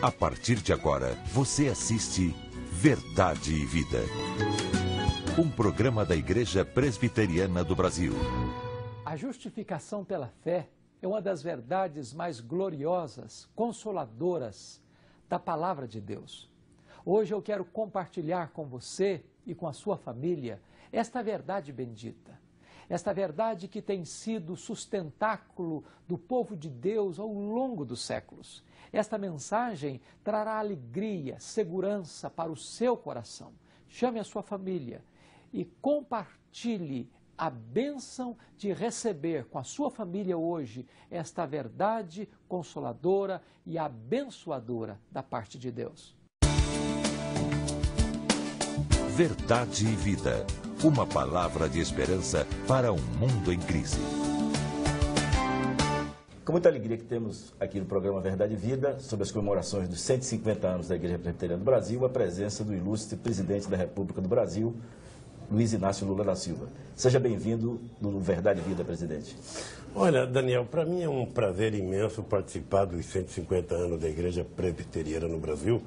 A partir de agora, você assiste Verdade e Vida. Um programa da Igreja Presbiteriana do Brasil. A justificação pela fé é uma das verdades mais gloriosas, consoladoras da palavra de Deus. Hoje eu quero compartilhar com você e com a sua família esta verdade bendita. Esta verdade que tem sido sustentáculo do povo de Deus ao longo dos séculos. Esta mensagem trará alegria, segurança para o seu coração. Chame a sua família e compartilhe a bênção de receber com a sua família hoje esta verdade consoladora e abençoadora da parte de Deus. Verdade e Vida. Uma palavra de esperança para um mundo em crise. Com muita alegria que temos aqui no programa Verdade e Vida, sobre as comemorações dos 150 anos da Igreja Presbiteriana do Brasil, a presença do ilustre presidente da República do Brasil, Luiz Inácio Lula da Silva. Seja bem-vindo no Verdade e Vida, presidente. Olha, Daniel, para mim é um prazer imenso participar dos 150 anos da Igreja Presbiteriana no Brasil,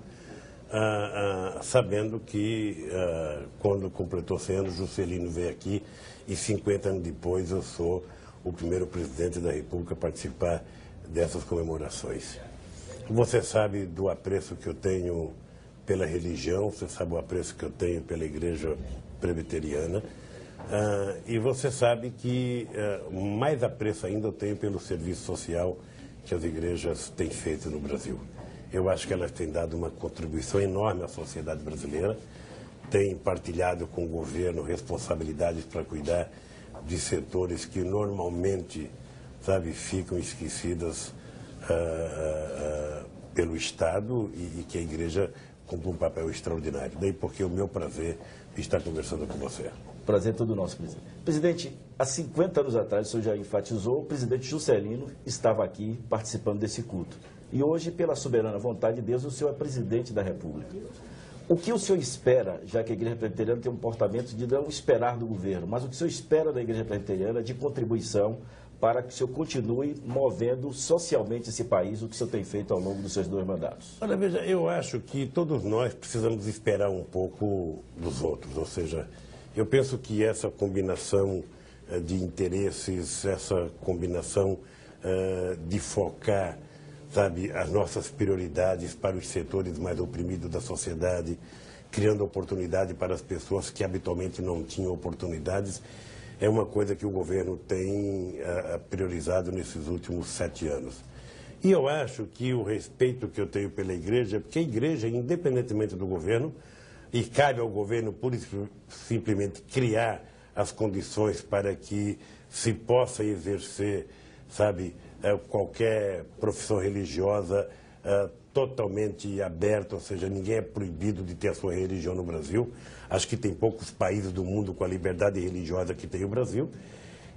ah, ah, sabendo que ah, quando completou 100 anos, Juscelino veio aqui e 50 anos depois eu sou o primeiro presidente da República participar dessas comemorações. Você sabe do apreço que eu tenho pela religião, você sabe o apreço que eu tenho pela Igreja presbiteriana. Uh, e você sabe que uh, mais apreço ainda eu tenho pelo serviço social que as igrejas têm feito no Brasil. Eu acho que elas têm dado uma contribuição enorme à sociedade brasileira, têm partilhado com o governo responsabilidades para cuidar de setores que normalmente, sabe, ficam esquecidas uh, pelo Estado e, e que a igreja cumpre um papel extraordinário. Daí porque o meu prazer estar conversando com você. Prazer é todo nosso, presidente. Presidente, há 50 anos atrás, o senhor já enfatizou, o presidente Juscelino estava aqui participando desse culto. E hoje, pela soberana vontade de Deus, o senhor é presidente da República. O que o senhor espera, já que a Igreja Presbiteriana tem um comportamento de não esperar do governo, mas o que o senhor espera da Igreja Presbiteriana de contribuição para que o senhor continue movendo socialmente esse país, o que o senhor tem feito ao longo dos seus dois mandatos? Olha, veja, eu acho que todos nós precisamos esperar um pouco dos outros, ou seja, eu penso que essa combinação uh, de interesses, essa combinação uh, de focar, sabe, as nossas prioridades para os setores mais oprimidos da sociedade, criando oportunidade para as pessoas que habitualmente não tinham oportunidades, é uma coisa que o governo tem uh, priorizado nesses últimos sete anos. E eu acho que o respeito que eu tenho pela igreja, porque a igreja, independentemente do governo, e cabe ao governo, por simplesmente, criar as condições para que se possa exercer, sabe, qualquer profissão religiosa uh, totalmente aberta, ou seja, ninguém é proibido de ter a sua religião no Brasil. Acho que tem poucos países do mundo com a liberdade religiosa que tem o Brasil.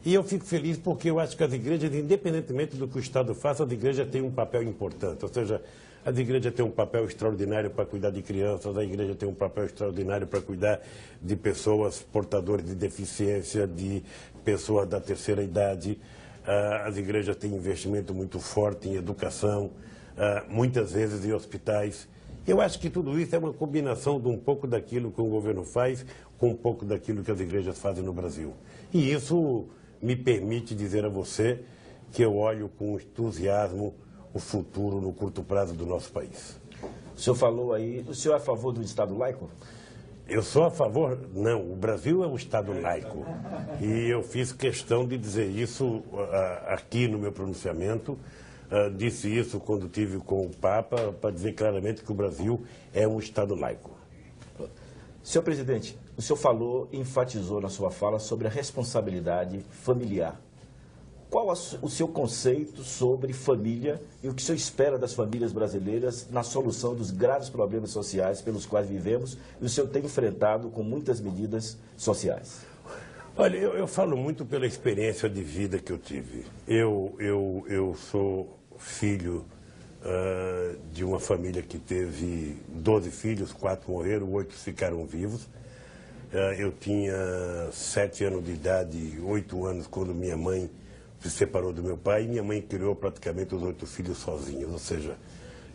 E eu fico feliz porque eu acho que as igrejas, independentemente do que o Estado faça, as igrejas têm um papel importante. Ou seja, as igrejas têm um papel extraordinário para cuidar de crianças, a igreja tem um papel extraordinário para cuidar de pessoas portadoras de deficiência, de pessoas da terceira idade. Ah, as igrejas têm investimento muito forte em educação, ah, muitas vezes em hospitais. Eu acho que tudo isso é uma combinação de um pouco daquilo que o governo faz com um pouco daquilo que as igrejas fazem no Brasil. E isso me permite dizer a você que eu olho com entusiasmo o futuro no curto prazo do nosso país. O senhor falou aí, o senhor é a favor do Estado laico? Eu sou a favor, não, o Brasil é um Estado laico. E eu fiz questão de dizer isso uh, aqui no meu pronunciamento. Uh, disse isso quando tive com o Papa, para dizer claramente que o Brasil é um Estado laico. Senhor presidente, o senhor falou, enfatizou na sua fala sobre a responsabilidade familiar. Qual o seu conceito sobre família e o que o senhor espera das famílias brasileiras na solução dos graves problemas sociais pelos quais vivemos e o senhor tem enfrentado com muitas medidas sociais? Olha, eu, eu falo muito pela experiência de vida que eu tive. Eu, eu, eu sou filho uh, de uma família que teve 12 filhos, quatro morreram, oito ficaram vivos. Uh, eu tinha sete anos de idade, oito anos, quando minha mãe se separou do meu pai e minha mãe criou praticamente os oito filhos sozinhos. Ou seja,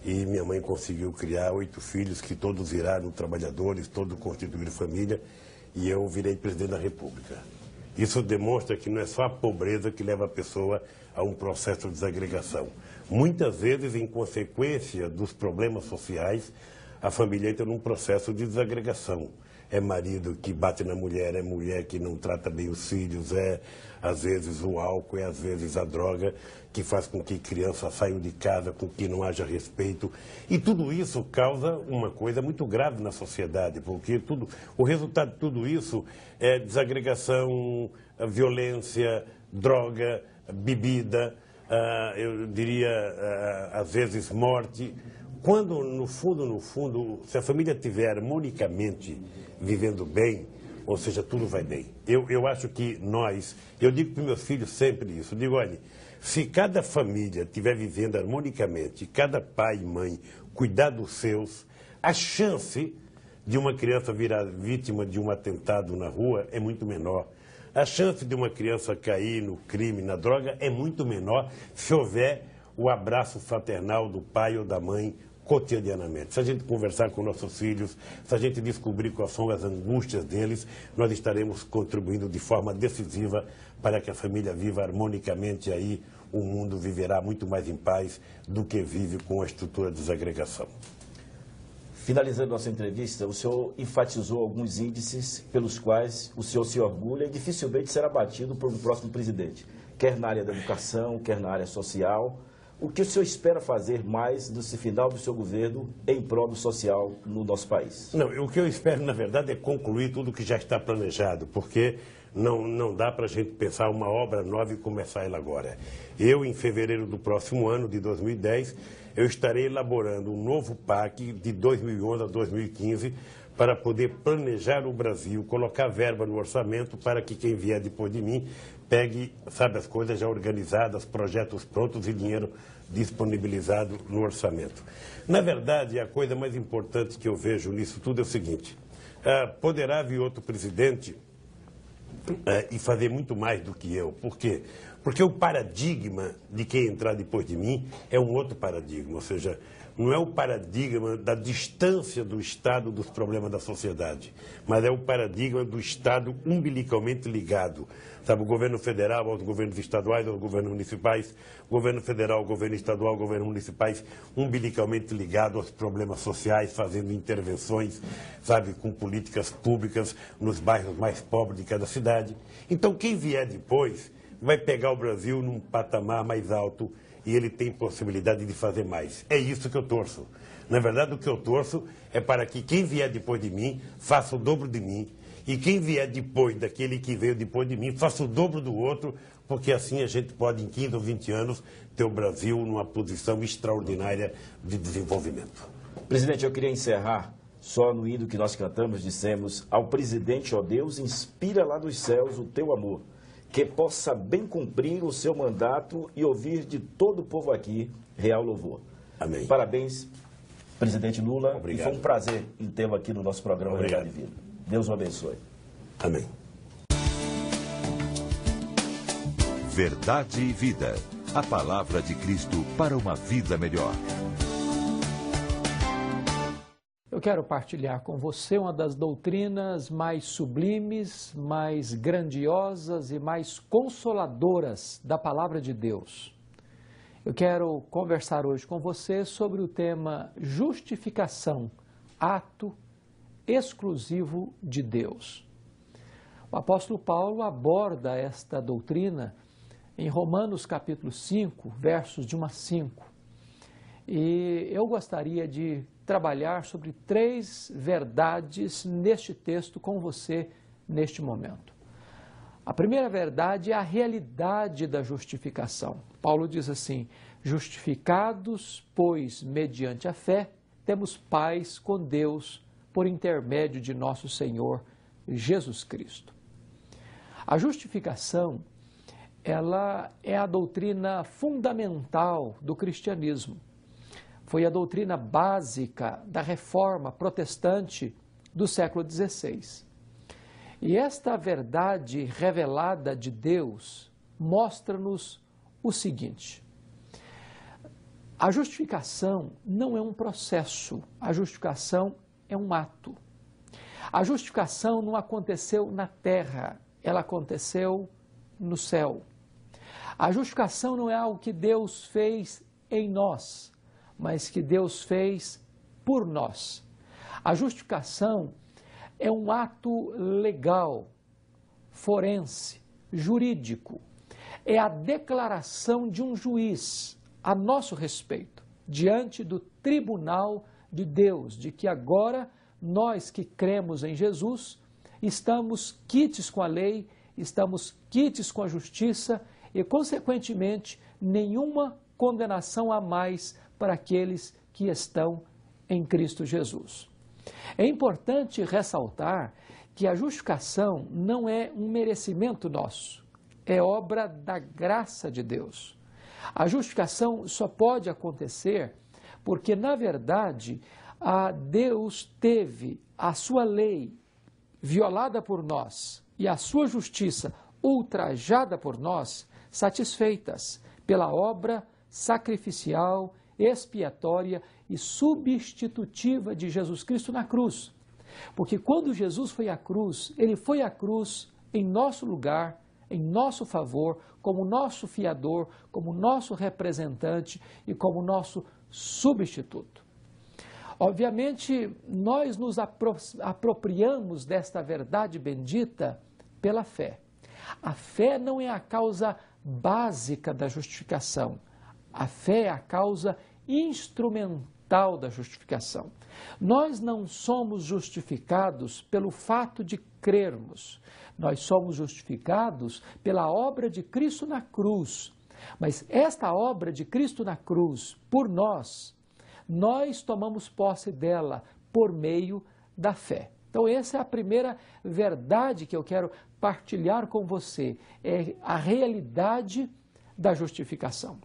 e minha mãe conseguiu criar oito filhos que todos viraram trabalhadores, todos constituíram família e eu virei presidente da República. Isso demonstra que não é só a pobreza que leva a pessoa a um processo de desagregação. Muitas vezes, em consequência dos problemas sociais, a família entra num processo de desagregação é marido que bate na mulher, é mulher que não trata bem os filhos, é às vezes o álcool, é às vezes a droga que faz com que crianças saiam de casa, com que não haja respeito. E tudo isso causa uma coisa muito grave na sociedade, porque tudo, o resultado de tudo isso é desagregação, violência, droga, bebida, uh, eu diria, uh, às vezes morte. Quando, no fundo, no fundo, se a família tiver harmonicamente vivendo bem, ou seja, tudo vai bem. Eu, eu acho que nós, eu digo para meus filhos sempre isso, digo, olha, se cada família estiver vivendo harmonicamente, cada pai e mãe cuidar dos seus, a chance de uma criança virar vítima de um atentado na rua é muito menor. A chance de uma criança cair no crime, na droga, é muito menor se houver o abraço fraternal do pai ou da mãe cotidianamente. Se a gente conversar com nossos filhos, se a gente descobrir quais são as angústias deles, nós estaremos contribuindo de forma decisiva para que a família viva harmonicamente aí o mundo viverá muito mais em paz do que vive com a estrutura de desagregação. Finalizando nossa entrevista, o senhor enfatizou alguns índices pelos quais o senhor se orgulha e dificilmente será batido por um próximo presidente, quer na área da educação, quer na área social. O que o senhor espera fazer mais no final do seu governo em prol do social no nosso país? Não, o que eu espero, na verdade, é concluir tudo que já está planejado, porque não, não dá para a gente pensar uma obra nova e começar ela agora. Eu, em fevereiro do próximo ano, de 2010, eu estarei elaborando um novo PAC de 2011 a 2015 para poder planejar o Brasil, colocar verba no orçamento para que quem vier depois de mim pegue, sabe, as coisas já organizadas, projetos prontos e dinheiro disponibilizado no orçamento. Na verdade, a coisa mais importante que eu vejo nisso tudo é o seguinte: uh, poderá vir outro presidente uh, e fazer muito mais do que eu. Por quê? Porque o paradigma de quem entrar depois de mim é um outro paradigma, ou seja, não é o paradigma da distância do Estado dos problemas da sociedade, mas é o paradigma do Estado umbilicalmente ligado sabe, o governo federal aos governos estaduais, aos governos municipais, governo federal, governo estadual, governos municipais, umbilicalmente ligado aos problemas sociais, fazendo intervenções, sabe, com políticas públicas nos bairros mais pobres de cada cidade. Então, quem vier depois vai pegar o Brasil num patamar mais alto e ele tem possibilidade de fazer mais. É isso que eu torço. Na verdade, o que eu torço é para que quem vier depois de mim faça o dobro de mim e quem vier depois daquele que veio depois de mim, faça o dobro do outro, porque assim a gente pode, em 15 ou 20 anos, ter o Brasil numa posição extraordinária de desenvolvimento. Presidente, eu queria encerrar só no hino que nós cantamos, dissemos, ao presidente, ó Deus, inspira lá dos céus o teu amor, que possa bem cumprir o seu mandato e ouvir de todo o povo aqui real louvor. Amém. Parabéns, presidente Lula. Obrigado. E foi um prazer em tê-lo aqui no nosso programa Obrigado. de Vida. Deus o abençoe. Amém. Verdade e vida. A palavra de Cristo para uma vida melhor. Eu quero partilhar com você uma das doutrinas mais sublimes, mais grandiosas e mais consoladoras da palavra de Deus. Eu quero conversar hoje com você sobre o tema justificação, ato exclusivo de Deus. O apóstolo Paulo aborda esta doutrina em Romanos capítulo 5, versos de 1 a 5. E eu gostaria de trabalhar sobre três verdades neste texto com você neste momento. A primeira verdade é a realidade da justificação. Paulo diz assim: Justificados, pois, mediante a fé, temos paz com Deus por intermédio de nosso Senhor Jesus Cristo. A justificação, ela é a doutrina fundamental do cristianismo. Foi a doutrina básica da reforma protestante do século XVI. E esta verdade revelada de Deus mostra-nos o seguinte: A justificação não é um processo, a justificação é um ato. A justificação não aconteceu na terra, ela aconteceu no céu. A justificação não é algo que Deus fez em nós, mas que Deus fez por nós. A justificação é um ato legal, forense, jurídico. É a declaração de um juiz a nosso respeito, diante do tribunal de Deus, de que agora nós que cremos em Jesus estamos quites com a lei, estamos quites com a justiça e, consequentemente, nenhuma condenação a mais para aqueles que estão em Cristo Jesus. É importante ressaltar que a justificação não é um merecimento nosso, é obra da graça de Deus. A justificação só pode acontecer porque, na verdade, a Deus teve a sua lei violada por nós e a sua justiça ultrajada por nós satisfeitas pela obra sacrificial, expiatória e substitutiva de Jesus Cristo na cruz. Porque quando Jesus foi à cruz, ele foi à cruz em nosso lugar, em nosso favor, como nosso fiador, como nosso representante e como nosso substituto. Obviamente, nós nos apropriamos desta verdade bendita pela fé. A fé não é a causa básica da justificação. A fé é a causa instrumental da justificação. Nós não somos justificados pelo fato de crermos. Nós somos justificados pela obra de Cristo na cruz. Mas esta obra de Cristo na cruz, por nós, nós tomamos posse dela por meio da fé. Então, essa é a primeira verdade que eu quero partilhar com você: é a realidade da justificação.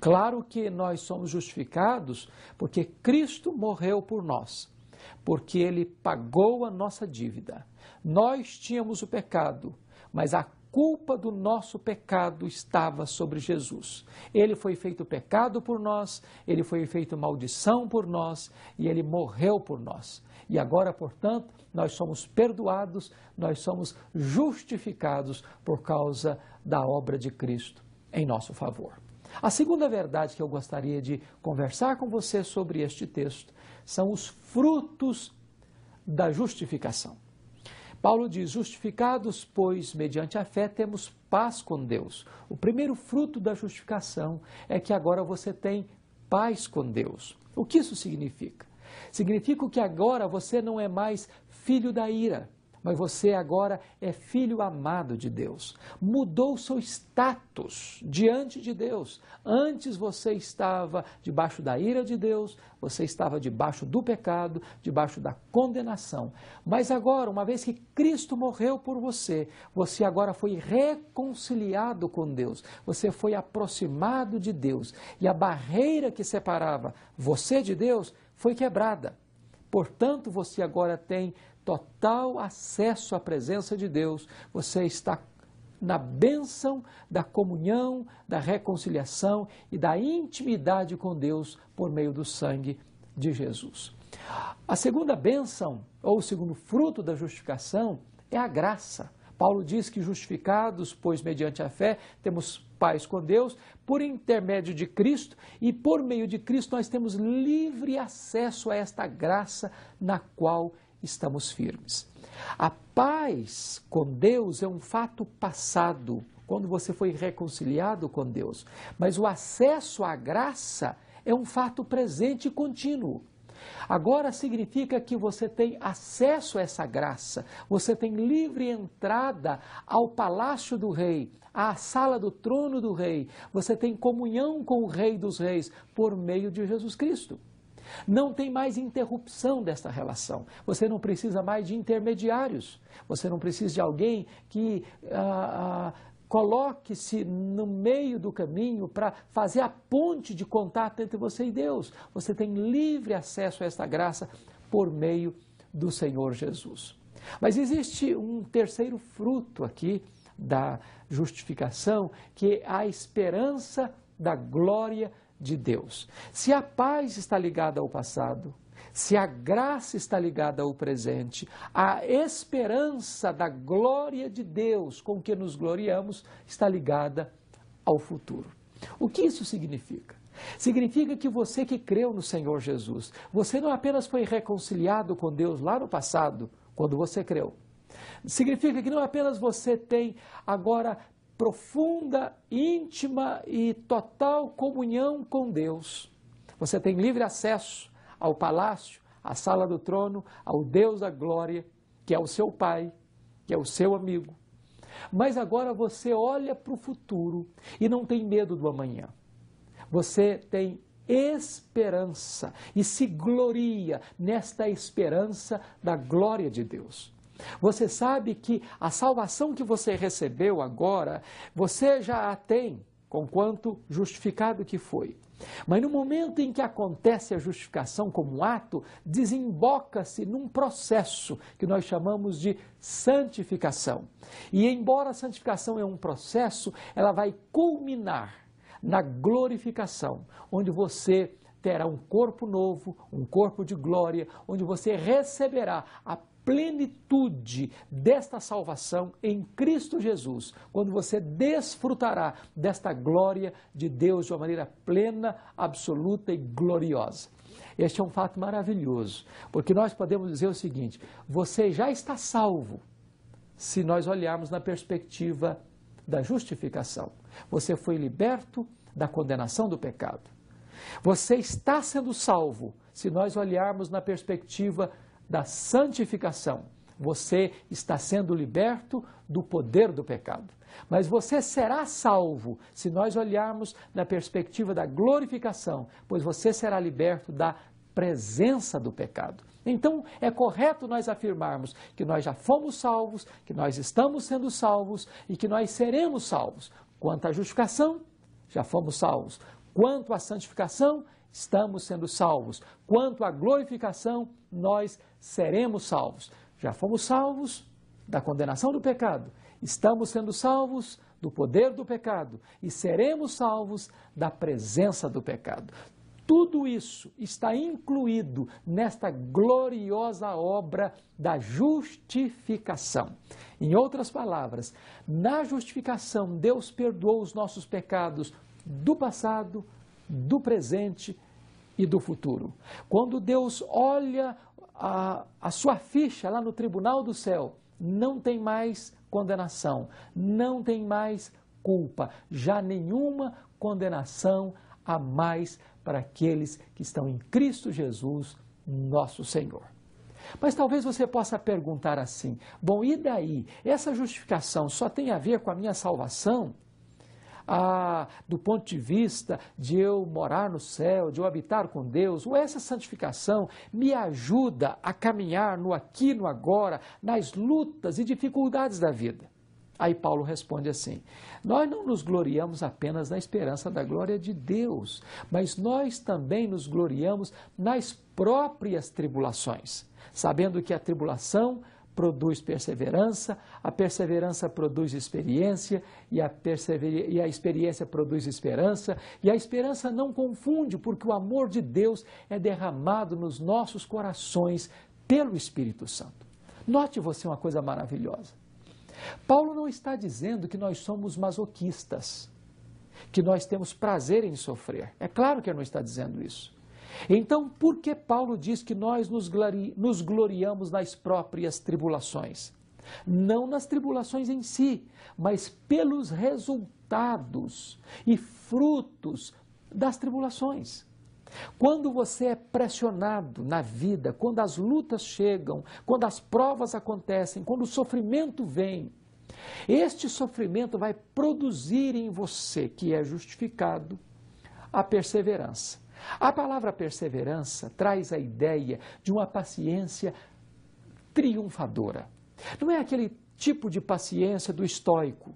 Claro que nós somos justificados porque Cristo morreu por nós, porque Ele pagou a nossa dívida. Nós tínhamos o pecado, mas a culpa do nosso pecado estava sobre Jesus. Ele foi feito pecado por nós, ele foi feito maldição por nós e ele morreu por nós. E agora, portanto, nós somos perdoados, nós somos justificados por causa da obra de Cristo em nosso favor. A segunda verdade que eu gostaria de conversar com você sobre este texto são os frutos da justificação. Paulo diz: Justificados, pois, mediante a fé, temos paz com Deus. O primeiro fruto da justificação é que agora você tem paz com Deus. O que isso significa? Significa que agora você não é mais filho da ira mas você agora é filho amado de Deus. Mudou seu status diante de Deus. Antes você estava debaixo da ira de Deus, você estava debaixo do pecado, debaixo da condenação. Mas agora, uma vez que Cristo morreu por você, você agora foi reconciliado com Deus. Você foi aproximado de Deus. E a barreira que separava você de Deus foi quebrada. Portanto, você agora tem total acesso à presença de Deus, você está na bênção da comunhão, da reconciliação e da intimidade com Deus por meio do sangue de Jesus. A segunda bênção, ou o segundo fruto da justificação, é a graça. Paulo diz que justificados, pois mediante a fé temos paz com Deus, por intermédio de Cristo, e por meio de Cristo nós temos livre acesso a esta graça na qual estamos firmes. A paz com Deus é um fato passado, quando você foi reconciliado com Deus, mas o acesso à graça é um fato presente e contínuo. Agora significa que você tem acesso a essa graça, você tem livre entrada ao palácio do rei, à sala do trono do rei, você tem comunhão com o Rei dos Reis por meio de Jesus Cristo. Não tem mais interrupção desta relação. Você não precisa mais de intermediários. Você não precisa de alguém que ah, ah, coloque-se no meio do caminho para fazer a ponte de contato entre você e Deus. Você tem livre acesso a esta graça por meio do Senhor Jesus. Mas existe um terceiro fruto aqui da justificação, que é a esperança da glória de Deus. Se a paz está ligada ao passado, se a graça está ligada ao presente, a esperança da glória de Deus com que nos gloriamos está ligada ao futuro. O que isso significa? Significa que você que creu no Senhor Jesus, você não apenas foi reconciliado com Deus lá no passado, quando você creu. Significa que não apenas você tem agora profunda, íntima e total comunhão com Deus. Você tem livre acesso ao palácio, à sala do trono, ao Deus da glória, que é o seu Pai, que é o seu amigo. Mas agora você olha para o futuro e não tem medo do amanhã. Você tem esperança e se gloria nesta esperança da glória de Deus. Você sabe que a salvação que você recebeu agora, você já a tem, conquanto justificado que foi. Mas no momento em que acontece a justificação como um ato, desemboca-se num processo que nós chamamos de santificação. E embora a santificação é um processo, ela vai culminar na glorificação, onde você terá um corpo novo, um corpo de glória, onde você receberá a plenitude desta salvação em Cristo Jesus, quando você desfrutará desta glória de Deus de uma maneira plena, absoluta e gloriosa. Este é um fato maravilhoso, porque nós podemos dizer o seguinte: você já está salvo se nós olharmos na perspectiva da justificação. Você foi liberto da condenação do pecado. Você está sendo salvo se nós olharmos na perspectiva da santificação. Você está sendo liberto do poder do pecado. Mas você será salvo se nós olharmos na perspectiva da glorificação, pois você será liberto da presença do pecado. Então, é correto nós afirmarmos que nós já fomos salvos, que nós estamos sendo salvos e que nós seremos salvos. Quanto à justificação, já fomos salvos. Quanto à santificação, estamos sendo salvos. Quanto à glorificação, nós seremos salvos. Já fomos salvos da condenação do pecado, estamos sendo salvos do poder do pecado e seremos salvos da presença do pecado. Tudo isso está incluído nesta gloriosa obra da justificação. Em outras palavras, na justificação, Deus perdoou os nossos pecados do passado, do presente e do futuro. Quando Deus olha a, a sua ficha lá no tribunal do céu, não tem mais condenação, não tem mais culpa, já nenhuma condenação a mais para aqueles que estão em Cristo Jesus, nosso Senhor. Mas talvez você possa perguntar assim: bom, e daí? Essa justificação só tem a ver com a minha salvação? Do ponto de vista de eu morar no céu, de eu habitar com Deus, ou essa santificação me ajuda a caminhar no aqui, no agora, nas lutas e dificuldades da vida. Aí Paulo responde assim: Nós não nos gloriamos apenas na esperança da glória de Deus, mas nós também nos gloriamos nas próprias tribulações, sabendo que a tribulação produz perseverança, a perseverança produz experiência, e a, e a experiência produz esperança, e a esperança não confunde, porque o amor de Deus é derramado nos nossos corações pelo Espírito Santo. Note você uma coisa maravilhosa. Paulo não está dizendo que nós somos masoquistas, que nós temos prazer em sofrer. É claro que ele não está dizendo isso. Então, por que Paulo diz que nós nos, glori nos gloriamos nas próprias tribulações? Não nas tribulações em si, mas pelos resultados e frutos das tribulações. Quando você é pressionado na vida, quando as lutas chegam, quando as provas acontecem, quando o sofrimento vem, este sofrimento vai produzir em você, que é justificado, a perseverança. A palavra perseverança traz a ideia de uma paciência triunfadora. Não é aquele tipo de paciência do estoico,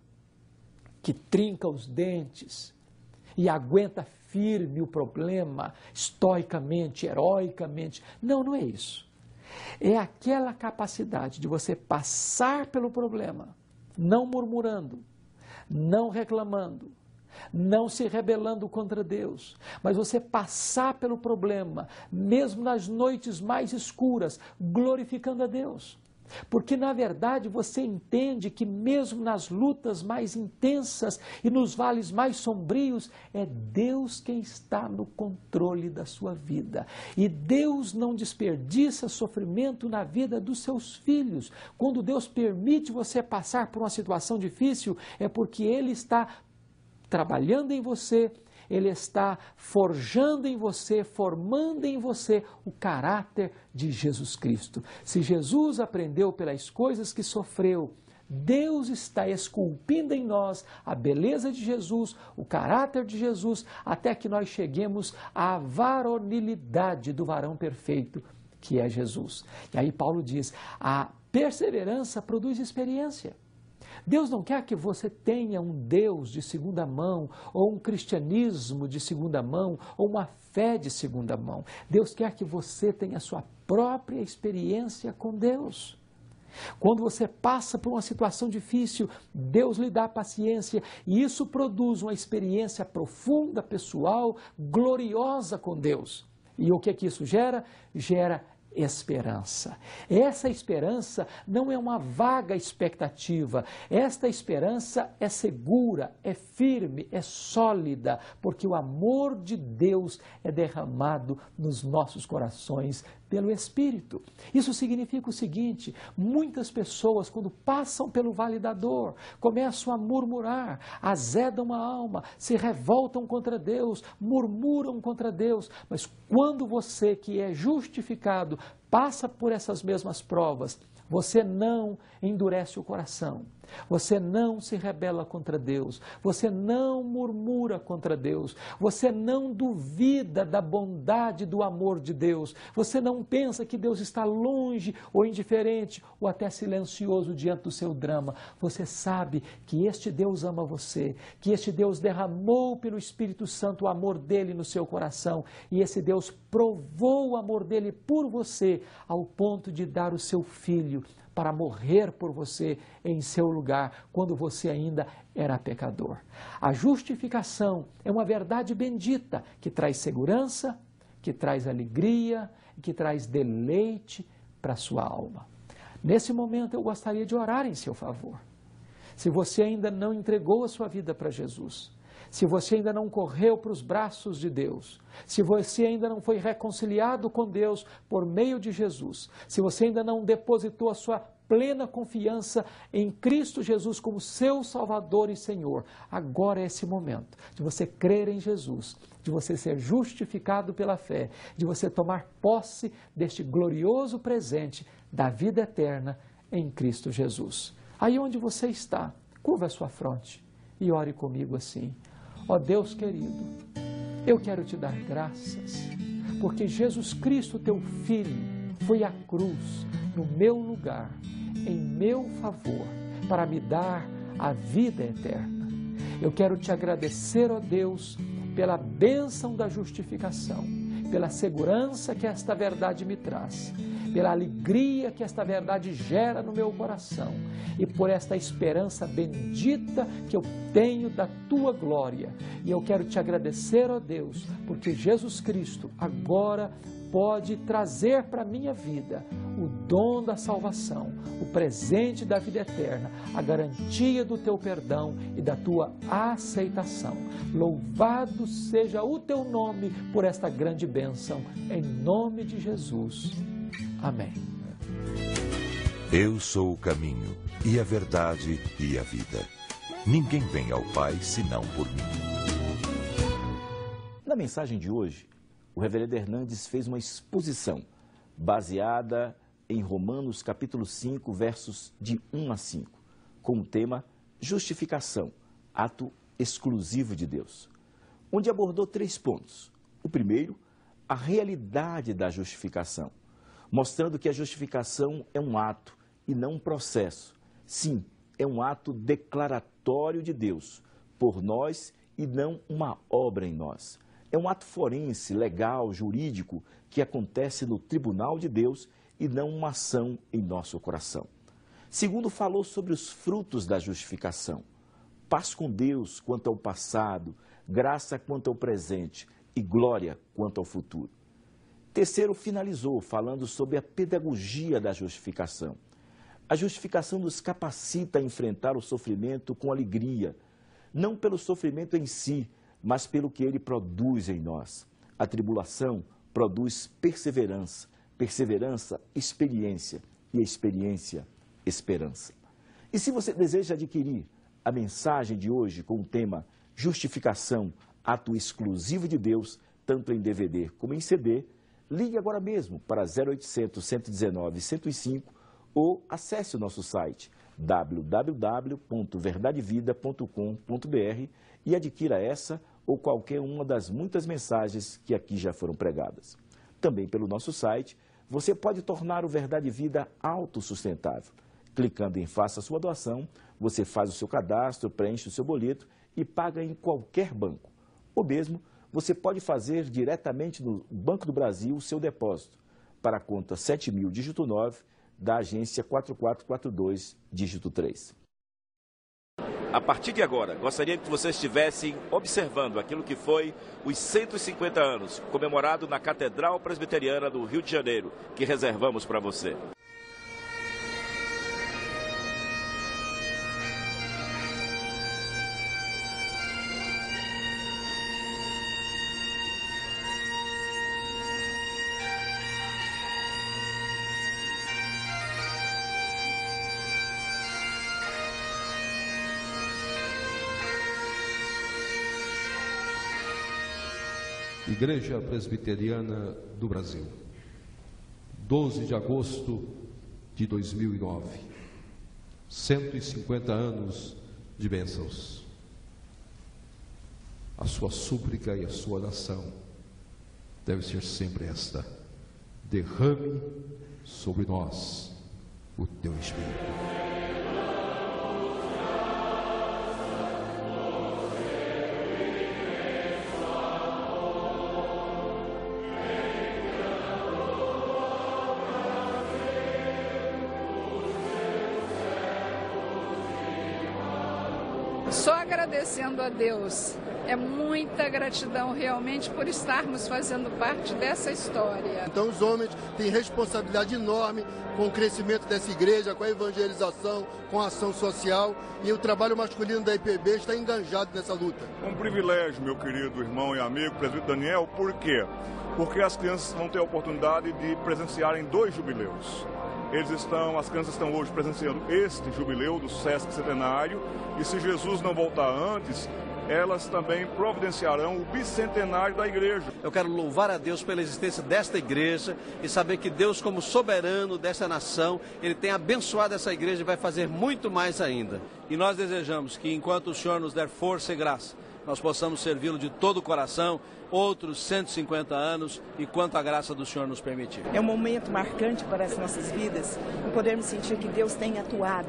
que trinca os dentes e aguenta firme o problema, estoicamente, heroicamente. Não, não é isso. É aquela capacidade de você passar pelo problema, não murmurando, não reclamando, não se rebelando contra Deus, mas você passar pelo problema, mesmo nas noites mais escuras, glorificando a Deus. Porque, na verdade, você entende que, mesmo nas lutas mais intensas e nos vales mais sombrios, é Deus quem está no controle da sua vida. E Deus não desperdiça sofrimento na vida dos seus filhos. Quando Deus permite você passar por uma situação difícil, é porque Ele está trabalhando em você ele está forjando em você, formando em você o caráter de Jesus Cristo. Se Jesus aprendeu pelas coisas que sofreu, Deus está esculpindo em nós a beleza de Jesus, o caráter de Jesus, até que nós cheguemos à varonilidade do varão perfeito, que é Jesus. E aí Paulo diz: a perseverança produz experiência. Deus não quer que você tenha um Deus de segunda mão, ou um cristianismo de segunda mão, ou uma fé de segunda mão. Deus quer que você tenha a sua própria experiência com Deus. Quando você passa por uma situação difícil, Deus lhe dá paciência e isso produz uma experiência profunda, pessoal, gloriosa com Deus. E o que é que isso gera? Gera esperança. Essa esperança não é uma vaga expectativa. Esta esperança é segura, é firme, é sólida, porque o amor de Deus é derramado nos nossos corações pelo Espírito. Isso significa o seguinte: muitas pessoas, quando passam pelo vale da dor, começam a murmurar, azedam a alma, se revoltam contra Deus, murmuram contra Deus. Mas quando você que é justificado passa por essas mesmas provas, você não endurece o coração. Você não se rebela contra Deus, você não murmura contra Deus, você não duvida da bondade do amor de Deus, você não pensa que Deus está longe ou indiferente ou até silencioso diante do seu drama. Você sabe que este Deus ama você, que este Deus derramou pelo Espírito Santo o amor dele no seu coração. E esse Deus provou o amor dele por você ao ponto de dar o seu filho para morrer por você em seu lugar, quando você ainda era pecador. A justificação é uma verdade bendita que traz segurança, que traz alegria, que traz deleite para a sua alma. Nesse momento eu gostaria de orar em seu favor. Se você ainda não entregou a sua vida para Jesus, se você ainda não correu para os braços de Deus, se você ainda não foi reconciliado com Deus por meio de Jesus, se você ainda não depositou a sua plena confiança em Cristo Jesus como seu Salvador e Senhor, agora é esse momento de você crer em Jesus, de você ser justificado pela fé, de você tomar posse deste glorioso presente da vida eterna em Cristo Jesus. Aí onde você está, curva a sua fronte e ore comigo assim. Ó Deus querido, eu quero te dar graças, porque Jesus Cristo, teu Filho, foi à cruz no meu lugar, em meu favor, para me dar a vida eterna. Eu quero te agradecer, ó Deus, pela bênção da justificação, pela segurança que esta verdade me traz pela alegria que esta verdade gera no meu coração e por esta esperança bendita que eu tenho da tua glória. E eu quero te agradecer, ó Deus, porque Jesus Cristo agora pode trazer para a minha vida o dom da salvação, o presente da vida eterna, a garantia do teu perdão e da tua aceitação. Louvado seja o teu nome por esta grande bênção, em nome de Jesus. Amém. Eu sou o caminho, e a verdade e a vida. Ninguém vem ao Pai senão por mim. Na mensagem de hoje, o reverendo Hernandes fez uma exposição baseada em Romanos capítulo 5, versos de 1 a 5, com o tema Justificação, ato exclusivo de Deus, onde abordou três pontos. O primeiro, a realidade da justificação mostrando que a justificação é um ato e não um processo. Sim, é um ato declaratório de Deus por nós e não uma obra em nós. É um ato forense, legal, jurídico que acontece no tribunal de Deus e não uma ação em nosso coração. Segundo, falou sobre os frutos da justificação. paz com Deus quanto ao passado, graça quanto ao presente e glória quanto ao futuro. Terceiro, finalizou falando sobre a pedagogia da justificação. A justificação nos capacita a enfrentar o sofrimento com alegria, não pelo sofrimento em si, mas pelo que ele produz em nós. A tribulação produz perseverança, perseverança, experiência e experiência, esperança. E se você deseja adquirir a mensagem de hoje com o tema Justificação, ato exclusivo de Deus, tanto em DVD como em CD, ligue agora mesmo para 0800 119 105 ou acesse o nosso site www.verdadevida.com.br e adquira essa ou qualquer uma das muitas mensagens que aqui já foram pregadas. Também pelo nosso site, você pode tornar o Verdade Vida autossustentável. Clicando em Faça Sua Doação, você faz o seu cadastro, preenche o seu boleto e paga em qualquer banco. Ou mesmo, você pode fazer diretamente no Banco do Brasil o seu depósito para a conta 7000 dígito 9 da agência 4442 dígito 3. A partir de agora, gostaria que vocês estivessem observando aquilo que foi os 150 anos comemorado na Catedral Presbiteriana do Rio de Janeiro, que reservamos para você. Igreja Presbiteriana do Brasil, 12 de agosto de 2009, 150 anos de bênçãos. A sua súplica e a sua oração deve ser sempre esta: derrame sobre nós o teu Espírito. Só agradecendo a Deus. É muita gratidão realmente por estarmos fazendo parte dessa história. Então os homens têm responsabilidade enorme com o crescimento dessa igreja, com a evangelização, com a ação social e o trabalho masculino da IPB está enganjado nessa luta. Um privilégio, meu querido irmão e amigo, presbítero Daniel, por quê? Porque as crianças vão ter a oportunidade de presenciarem dois jubileus. Eles estão, as crianças estão hoje presenciando este jubileu do Sesc Centenário e se Jesus não voltar antes, elas também providenciarão o bicentenário da igreja. Eu quero louvar a Deus pela existência desta igreja e saber que Deus, como soberano dessa nação, Ele tem abençoado essa igreja e vai fazer muito mais ainda. E nós desejamos que, enquanto o Senhor nos der força e graça, nós possamos servi-lo de todo o coração, outros 150 anos e quanto a graça do Senhor nos permitir. É um momento marcante para as nossas vidas, em podermos sentir que Deus tem atuado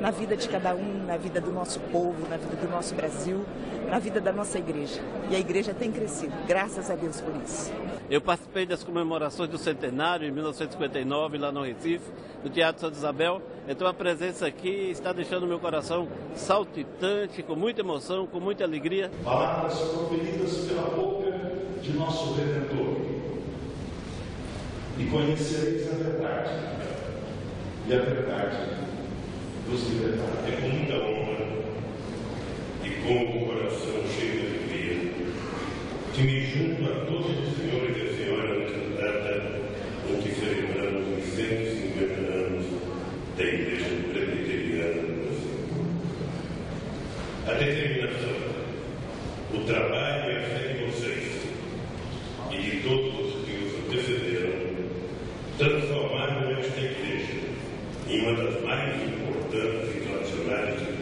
na vida de cada um, na vida do nosso povo, na vida do nosso Brasil, na vida da nossa igreja. E a igreja tem crescido, graças a Deus por isso. Eu participei das comemorações do centenário em 1959 lá no Recife, no Teatro Santa Isabel. Então a presença aqui está deixando meu coração saltitante, com muita emoção, com muita alegria. Palavras proferidas pela boca de nosso Redentor. E conhecereis a verdade. E a verdade vos libertará. É com muita honra e com o coração cheio de alegria que me junto a todos os senhores e senhoras nesta data em que celebramos os 150 anos da Igreja Presbiteriana do Brasil. A determinação, o trabalho e a fé de vocês e de todos os que os antecederam transformaram esta igreja em uma das mais importantes e tradicionais